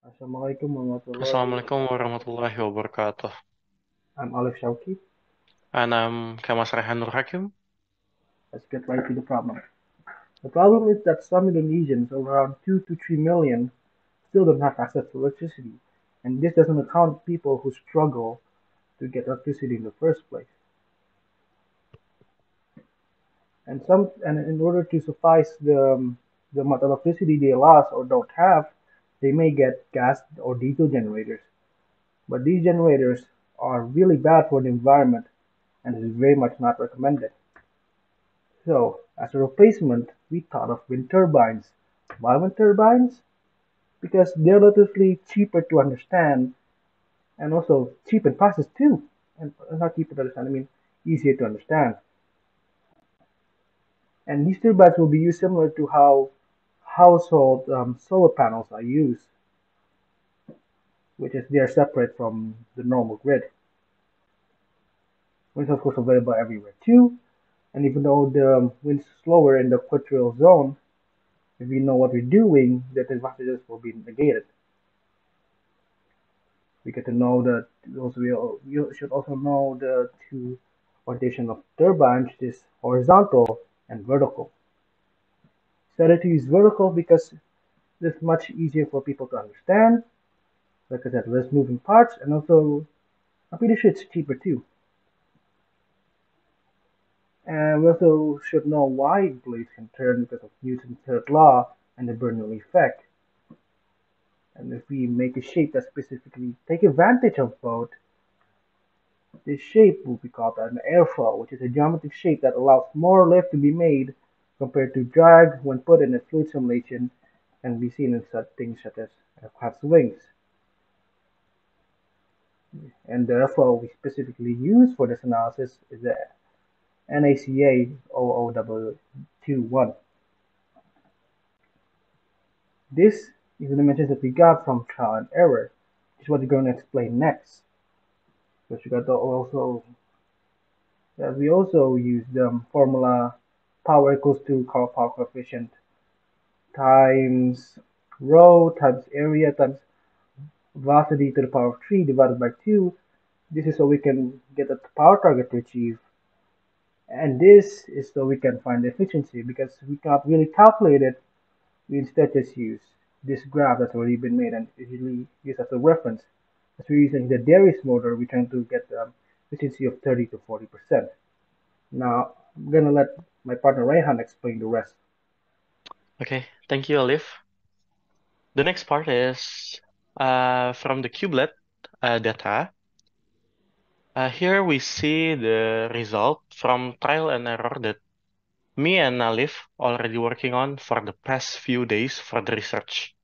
Assalamualaikum warahmatullahi Assalamualaikum warahmatullahi wabarakatuh. I'm Alif Syauqi. And I'm Kemas Rayhan Nurhakim. Let's get right to the problem. The problem is that some Indonesians, around 2 to 3 million, still don't have access to electricity. And this doesn't account people who struggle to get electricity in the first place. And some, and in order to suffice the, um, the amount of electricity they lost or don't have, they may get gas or diesel generators. But these generators are really bad for the environment and is very much not recommended. So, as a replacement, we thought of wind turbines. Why wind turbines? Because they're relatively cheaper to understand and also cheap in process too. And not cheaper to understand, I mean easier to understand. And these turbines will be used similar to how household um, solar panels are used, which is they are separate from the normal grid. Winds of course available everywhere too, and even though the wind's slower in the equatorial zone, if we know what we're doing, the advantages will be negated. We get to know that also we, we should also know the two orientation of turbines, which is horizontal and vertical. To use vertical because it's much easier for people to understand. Like I said, less moving parts, and also I'm pretty sure it's cheaper too. And we also should know why blades can turn because of Newton's third law and the Bernoulli effect. And if we make a shape that specifically take advantage of both, this shape will be called an airfoil, which is a geometric shape that allows more lift to be made compared to drag when put in a fluid simulation can be seen in such things such as aircraft's wings. And the airfoil we specifically use for this analysis is the NACA 00021. This is the dimensions that we got from trial and error, which is what we're going to explain next. But we got to also, yeah, we also use the formula power equals to power coefficient times rho times area times velocity to the power of 3 divided by 2. This is so we can get the power target to achieve. And this is so we can find the efficiency because we can't really calculate it. We instead just use this graph that's already been made and usually used as a reference. As we're using the Darrieus motor, we're trying to get the efficiency of 30 to 40%. Now, I'm going to let my partner Rayhan explain the rest. Okay, thank you, Alif. The next part is uh, from the QBlade uh, data. Uh, here we see the result from trial and error that me and Alif already working on for the past few days for the research.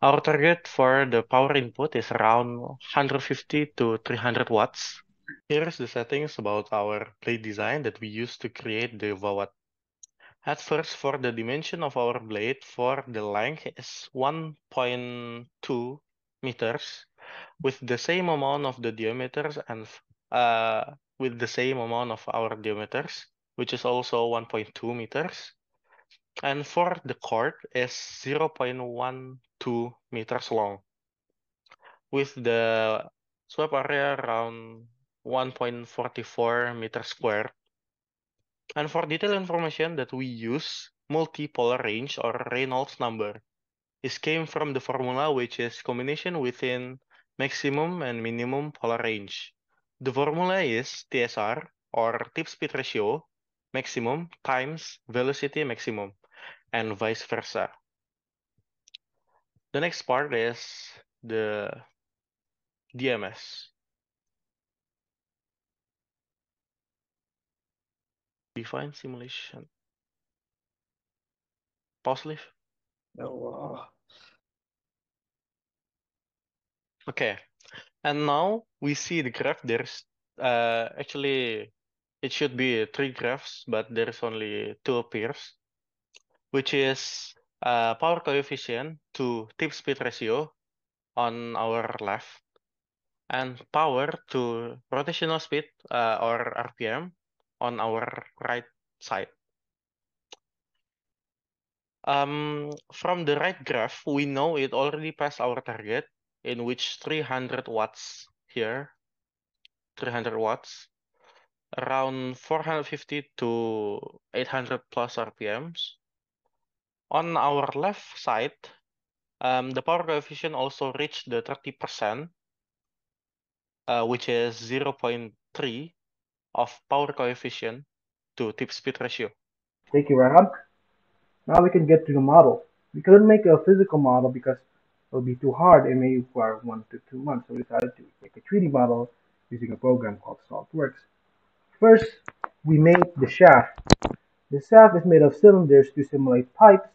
Our target for the power input is around 150 to 300 watts. Here's the settings about our blade design that we use to create the watt. At first, for the dimension of our blade, for the length is 1.2 meters, with the same amount of the diameters and uh, with the same amount of our diameters, which is also 1.2 meters. And for the chord is 0.12 meters long, with the sweep area around 1.44 meters squared and for detailed information that we use multipolar range or Reynolds number. This came from the formula which is combination within maximum and minimum polar range. The formula is TSR or tip speed ratio maximum times velocity maximum and vice versa. The next part is the DMS. Define simulation. Pause leave. Oh, Okay, and now we see the graph. There's uh, actually it should be three graphs, but there's only two pairs, which is uh, power coefficient to tip speed ratio on our left, and power to rotational speed uh, or RPM on our right side. Um, from the right graph, we know it already passed our target, in which 300 watts here, 300 watts, around 450 to 800 plus RPMs. On our left side, um, the power coefficient also reached the 30%, uh, which is 0.3 of power coefficient to tip speed ratio. Thank you, Rayhan. Now we can get to the model. We couldn't make a physical model because it would be too hard and may require one to two months, so we decided to make a 3D model using a program called SOLIDWORKS. First, we made the shaft. The shaft is made of cylinders to simulate pipes,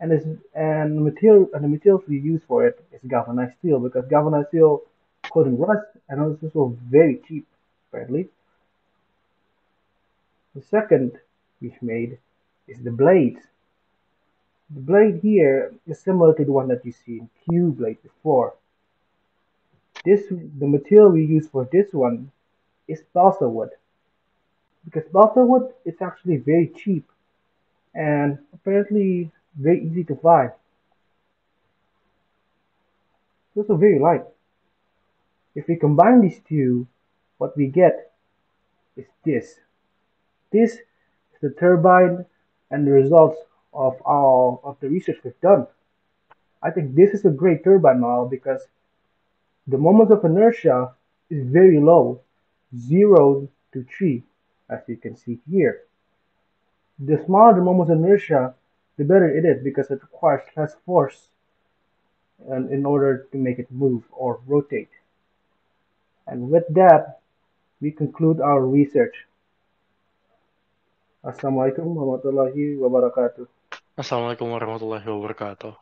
and is and the material and the materials we use for it is galvanized steel because galvanized steel couldn't rust and was also very cheap, apparently. The second we've made is the blade. The blade here is similar to the one that you see in QBlade before. This the material we use for this one is balsa wood. Because balsa wood is actually very cheap and apparently very easy to find. It's also very light. If we combine these two, what we get is this. This is the turbine and the results of all of the research we've done. I think this is a great turbine model because the moment of inertia is very low, 0 to 3, as you can see here. The smaller the moment of inertia, the better it is because it requires less force and in order to make it move or rotate. And with that, we conclude our research. Assalamualaikum warahmatullahi wabarakatuh. Assalamualaikum warahmatullahi wabarakatuh.